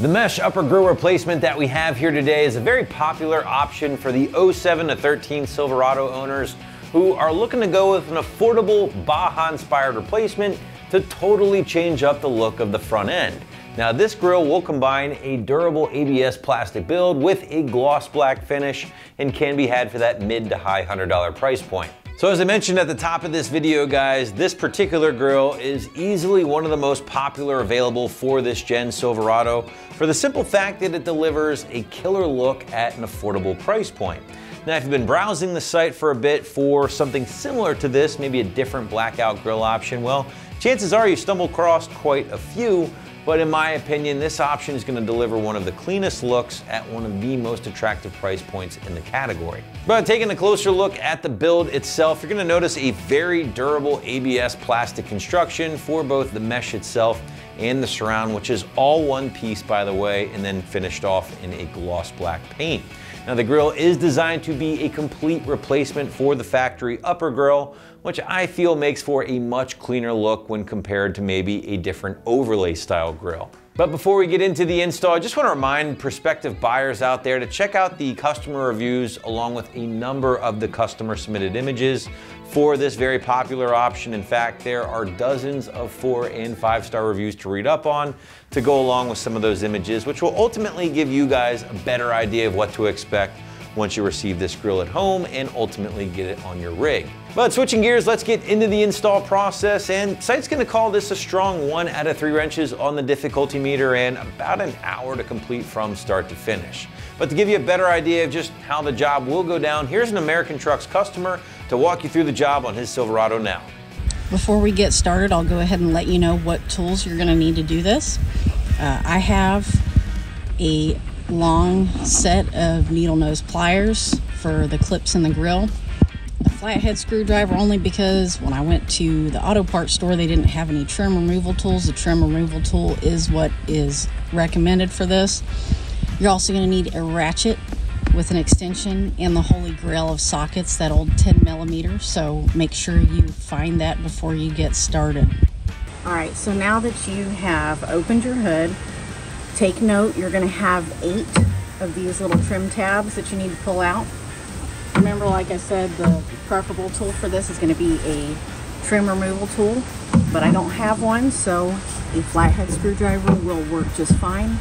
The mesh upper grill replacement that we have here today is a very popular option for the 07 to 13 Silverado owners who are looking to go with an affordable Baja inspired replacement to totally change up the look of the front end. Now this grill will combine a durable ABS plastic build with a gloss black finish and can be had for that mid to high $100 price point. So as I mentioned at the top of this video, guys, this particular grill is easily one of the most popular available for this Gen Silverado for the simple fact that it delivers a killer look at an affordable price point. Now, if you've been browsing the site for a bit for something similar to this, maybe a different blackout grill option, well, chances are you stumble across quite a few, but in my opinion, this option is gonna deliver one of the cleanest looks at one of the most attractive price points in the category. But taking a closer look at the build itself, you're gonna notice a very durable ABS plastic construction for both the mesh itself and the surround, which is all one piece by the way, and then finished off in a gloss black paint. Now the grill is designed to be a complete replacement for the factory upper grill, which I feel makes for a much cleaner look when compared to maybe a different overlay style grill. But before we get into the install, I just want to remind prospective buyers out there to check out the customer reviews along with a number of the customer submitted images for this very popular option. In fact, there are dozens of four and five star reviews to read up on to go along with some of those images, which will ultimately give you guys a better idea of what to expect once you receive this grill at home and ultimately get it on your rig. But switching gears, let's get into the install process and site's gonna call this a strong one out of three wrenches on the difficulty meter and about an hour to complete from start to finish. But to give you a better idea of just how the job will go down, here's an American Trucks customer to walk you through the job on his Silverado now. Before we get started, I'll go ahead and let you know what tools you're gonna need to do this. Uh, I have a long set of needle nose pliers for the clips in the grill. Flathead screwdriver only because when I went to the auto parts store they didn't have any trim removal tools. The trim removal tool is what is recommended for this. You're also going to need a ratchet with an extension and the holy grail of sockets, that old 10 millimeter. So make sure you find that before you get started. All right, so now that you have opened your hood, Take note, you're going to have eight of these little trim tabs that you need to pull out. Remember, like I said, the preferable tool for this is going to be a trim removal tool, but I don't have one, so a flathead screwdriver will work just fine.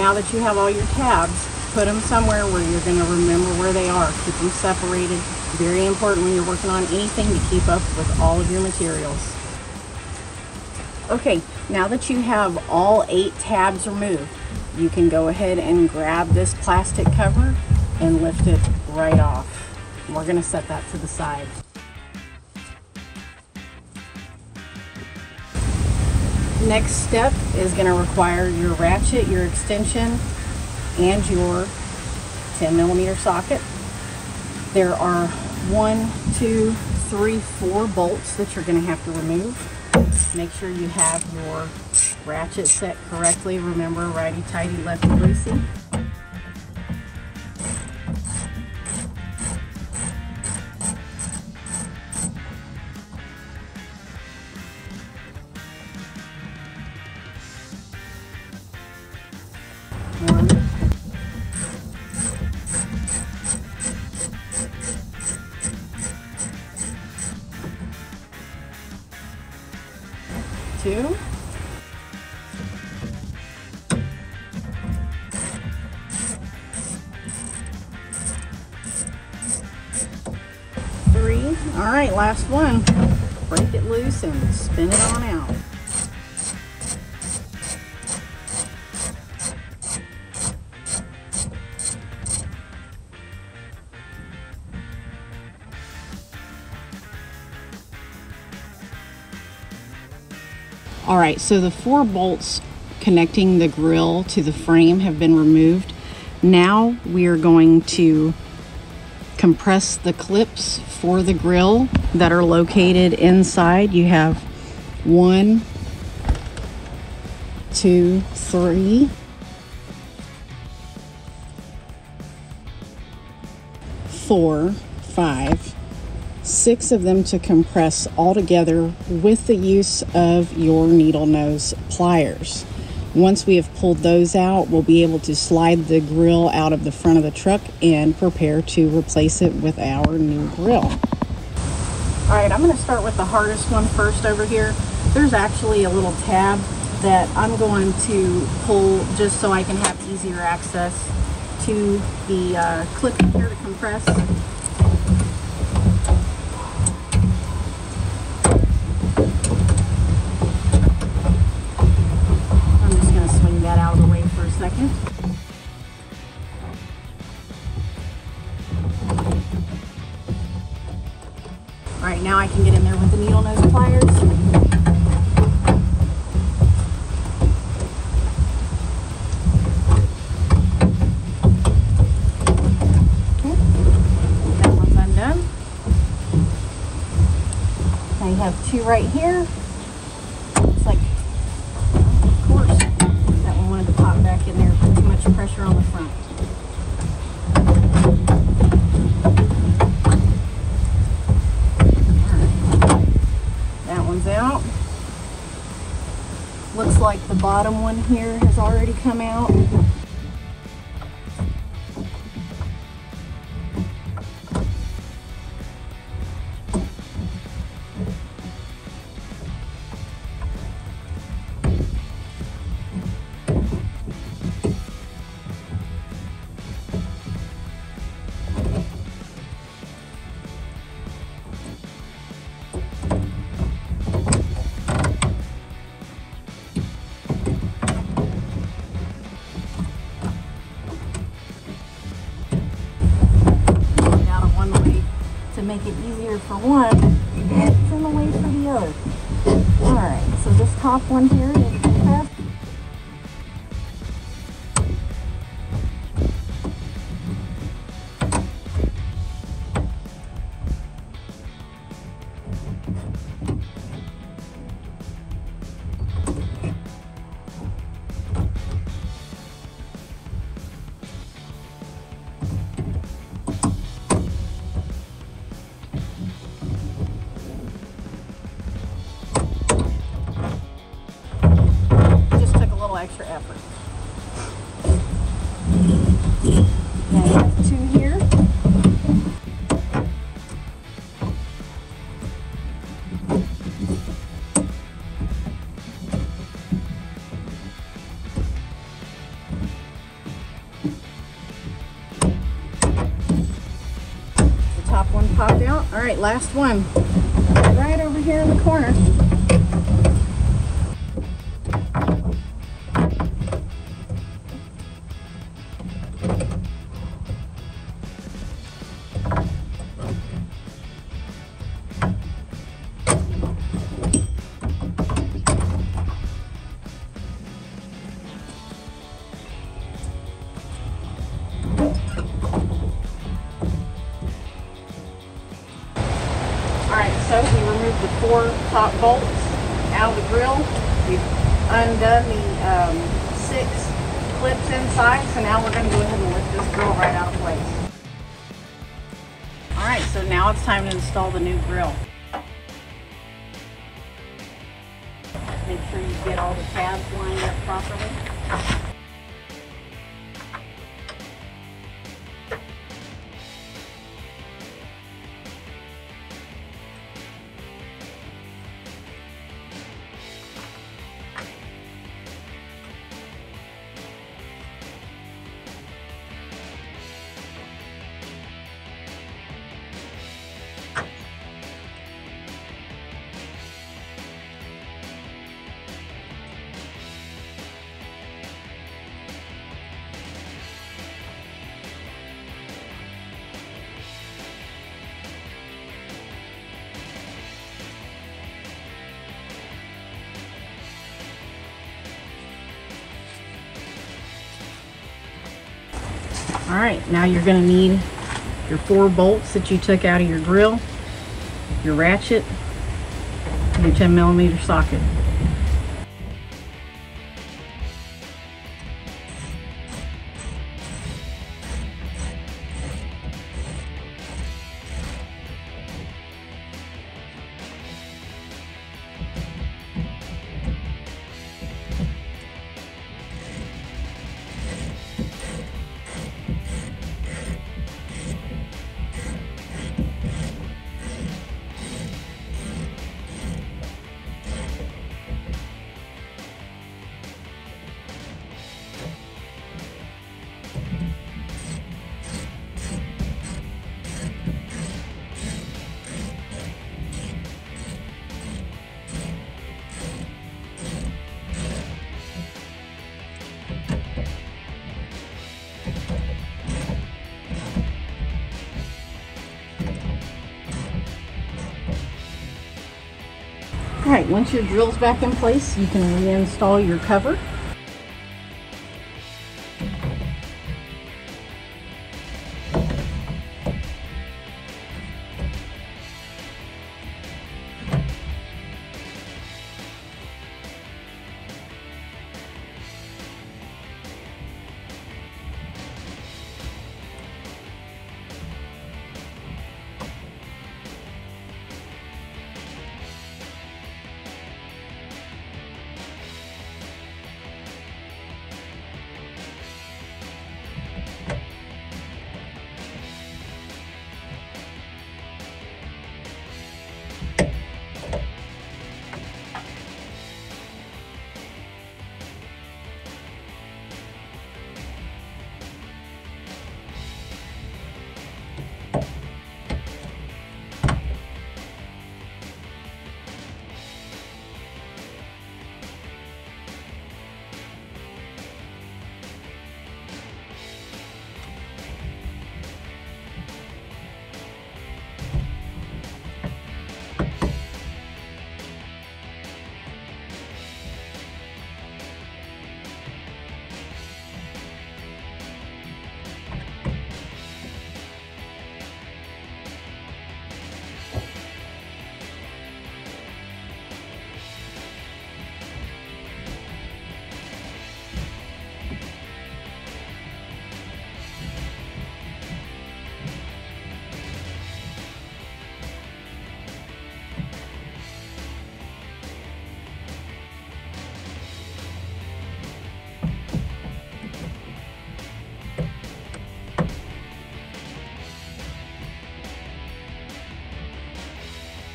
Now that you have all your tabs, put them somewhere where you're going to remember where they are. Keep them separated. Very important when you're working on anything to keep up with all of your materials. Okay, now that you have all eight tabs removed, you can go ahead and grab this plastic cover and lift it right off. We're going to set that to the side. Next step is going to require your ratchet, your extension, and your 10 millimeter socket. There are one, two, three, four bolts that you're going to have to remove. Make sure you have your ratchet set correctly. Remember, righty-tighty, lefty-loosey. Two. Three. All right, last one. Break it loose and spin it on out. All right, so the four bolts connecting the grill to the frame have been removed. Now we are going to compress the clips for the grill that are located inside. You have one, two, three, four, five, six of them to compress all together with the use of your needle nose pliers. Once we have pulled those out, we'll be able to slide the grill out of the front of the truck and prepare to replace it with our new grill. All right, I'm gonna start with the hardest one first over here. There's actually a little tab that I'm going to pull just so I can have easier access to the uh, clip here to compress. There with the needle nose pliers. Okay, That one's undone. Now you have two right here. It's like of course, that one wanted to pop back in there, put too much pressure on the front. Alright. That one's out. Looks like the bottom one here has already come out. Make it easier for one, it's in the way for the other. Alright, so this top one here right, last one. Right over here in the corner. Top bolts out of the grill. We've undone the um, six clips inside, so now we're going to go ahead and lift this grill right out of place. Alright, so now it's time to install the new grill. Make sure you get all the tabs lined up properly. All right, now you're gonna need your four bolts that you took out of your grill, your ratchet, and your 10 millimeter socket. Right, once your grill's back in place, you can reinstall your cover.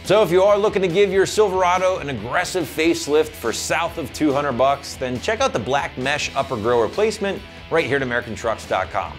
So if you are looking to give your Silverado an aggressive facelift for south of 200 bucks, then check out the black mesh upper grille replacement right here at AmericanTrucks.com.